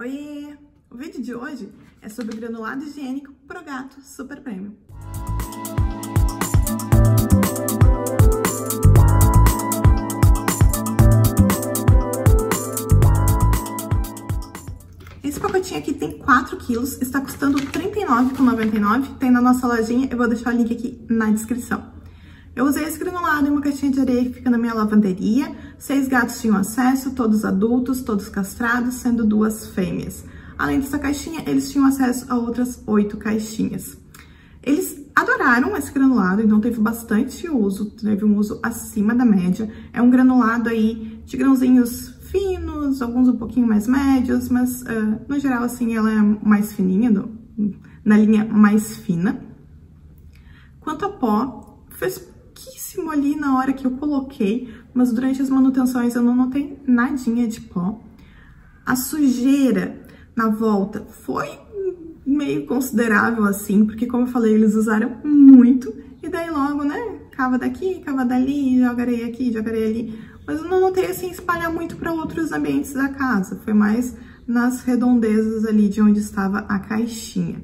Oi! O vídeo de hoje é sobre o granulado higiênico Pro Gato Super Premium. Esse pacotinho aqui tem 4 quilos, está custando R$ 39,99, tem na nossa lojinha, eu vou deixar o link aqui na descrição. Eu usei esse granulado em uma caixinha de areia que fica na minha lavanderia. Seis gatos tinham acesso, todos adultos, todos castrados, sendo duas fêmeas. Além dessa caixinha, eles tinham acesso a outras oito caixinhas. Eles adoraram esse granulado, então teve bastante uso, teve um uso acima da média. É um granulado aí de grãozinhos finos, alguns um pouquinho mais médios, mas uh, no geral, assim, ela é mais fininha, no, na linha mais fina. Quanto a pó, fez pouquíssimo ali na hora que eu coloquei, mas durante as manutenções eu não notei nadinha de pó. A sujeira na volta foi meio considerável assim, porque como eu falei, eles usaram muito, e daí logo, né, cava daqui, cava dali, jogarei aqui, jogarei ali. Mas eu não notei assim espalhar muito para outros ambientes da casa, foi mais nas redondezas ali de onde estava a caixinha.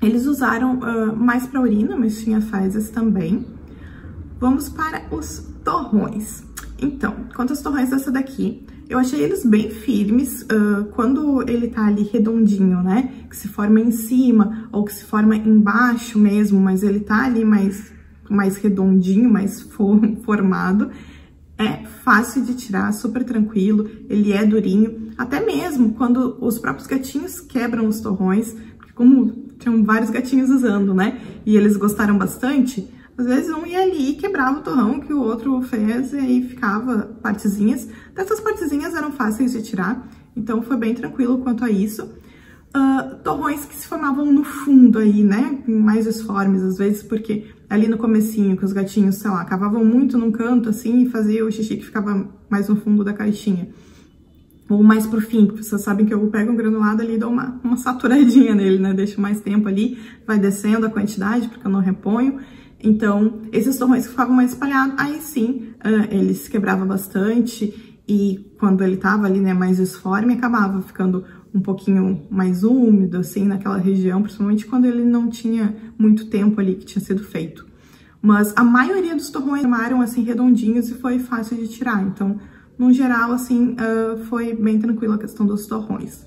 Eles usaram uh, mais para urina, mas tinha fezes também. Vamos para os torrões. Então, quanto aos torrões dessa daqui, eu achei eles bem firmes uh, quando ele tá ali redondinho, né? Que se forma em cima ou que se forma embaixo mesmo, mas ele tá ali mais, mais redondinho, mais formado. É fácil de tirar, super tranquilo, ele é durinho. Até mesmo quando os próprios gatinhos quebram os torrões, porque como tinham vários gatinhos usando, né? E eles gostaram bastante, às vezes um ia ali e quebrava o torrão que o outro fez e aí ficava partezinhas. Dessas partezinhas eram fáceis de tirar, então foi bem tranquilo quanto a isso. Uh, torrões que se formavam no fundo aí, né, mais disformes às vezes, porque ali no comecinho que os gatinhos, sei lá, cavavam muito num canto assim e fazia o xixi que ficava mais no fundo da caixinha. Ou mais pro fim, porque vocês sabem que eu pego um granulado ali e dou uma, uma saturadinha nele, né, deixo mais tempo ali, vai descendo a quantidade, porque eu não reponho. Então, esses torrões que ficavam mais espalhados, aí sim, uh, eles quebravam bastante e quando ele tava ali, né, mais disforme, acabava ficando um pouquinho mais úmido, assim, naquela região, principalmente quando ele não tinha muito tempo ali que tinha sido feito. Mas a maioria dos torrões formaram, assim, redondinhos e foi fácil de tirar. Então, no geral, assim, uh, foi bem tranquila a questão dos torrões.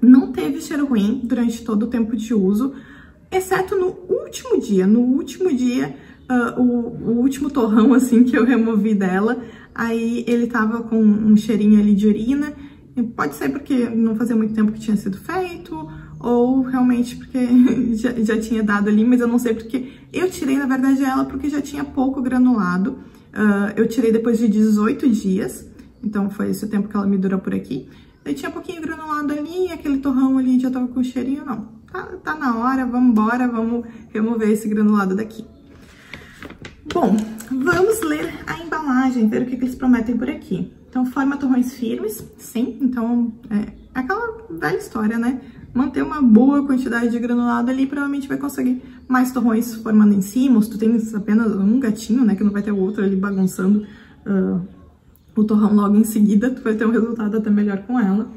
Não teve cheiro ruim durante todo o tempo de uso, exceto no último dia. No último dia, uh, o, o, último torrão, assim, que eu removi dela, aí ele tava com um cheirinho ali de urina. Pode ser porque não fazia muito tempo que tinha sido feito, ou realmente porque já, já tinha dado ali, mas eu não sei porque. Eu tirei, na verdade, ela porque já tinha pouco granulado. Uh, eu tirei depois de 18 dias, então foi esse o tempo que ela me durou por aqui. Daí tinha pouquinho granulado ali, aquele torrão ali já tava com cheirinho, não tá, tá na hora, vamos embora, vamos remover esse granulado daqui. Bom, vamos ler a embalagem, ver o que, que eles prometem por aqui. Então, forma torrões firmes, sim, então é aquela velha história, né? Manter uma boa quantidade de granulado ali, provavelmente vai conseguir mais torrões formando em cima, ou se tu tens apenas um gatinho, né, que não vai ter o outro ali bagunçando uh, o torrão logo em seguida, tu vai ter um resultado até melhor com ela.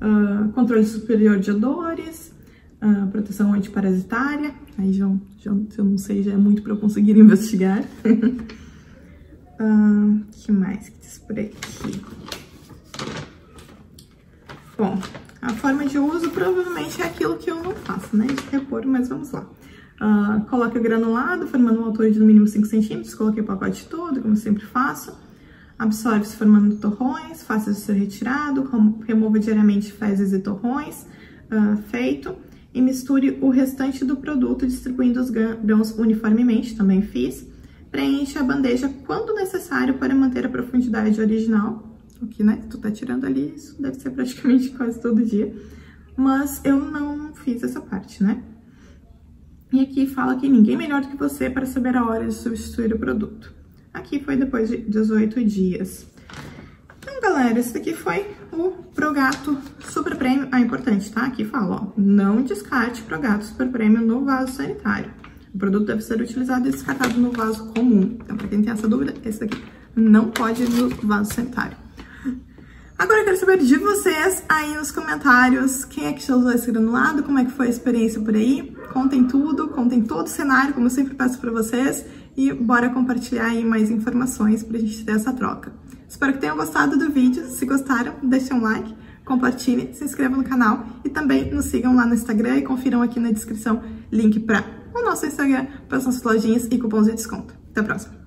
Uh, controle superior de odores, uh, proteção antiparasitária, aí já, já, eu não sei, já é muito para eu conseguir investigar. uh, que mais que diz por aqui? Bom, a forma de uso provavelmente é aquilo que eu não faço, né, de repor, mas vamos lá. Uh, coloque o granulado, formando uma altura de no mínimo 5 centímetros, coloquei o pacote todo, como sempre faço. Absorve-se formando torrões, fácil de ser retirado, remova diariamente fezes e torrões, uh, feito e misture o restante do produto distribuindo os grãos uniformemente, também fiz. Preencha a bandeja quando necessário para manter a profundidade original, o que, né, tu tá tirando ali, isso deve ser praticamente quase todo dia. Mas eu não fiz essa parte, né? E aqui fala que ninguém melhor do que você para saber a hora de substituir o produto. Aqui foi depois de 18 dias. Então, galera, esse daqui foi o Progato Super Prêmio. Ah, importante, tá? Aqui fala, ó, não descarte Progato Super Prêmio no vaso sanitário. O produto deve ser utilizado e descartado no vaso comum. Então, pra quem tem essa dúvida, esse daqui não pode ir no vaso sanitário. Agora eu quero saber de vocês aí nos comentários quem é que já usou esse granulado, como é que foi a experiência por aí. Contem tudo, contem todo o cenário, como eu sempre peço para vocês. E bora compartilhar aí mais informações pra gente ter essa troca. Espero que tenham gostado do vídeo. Se gostaram, deixem um like, compartilhem, se inscrevam no canal e também nos sigam lá no Instagram e confiram aqui na descrição link para o nosso Instagram, para as nossas lojinhas e cupons de desconto. Até a próxima!